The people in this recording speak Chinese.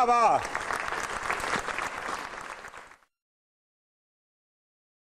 爸爸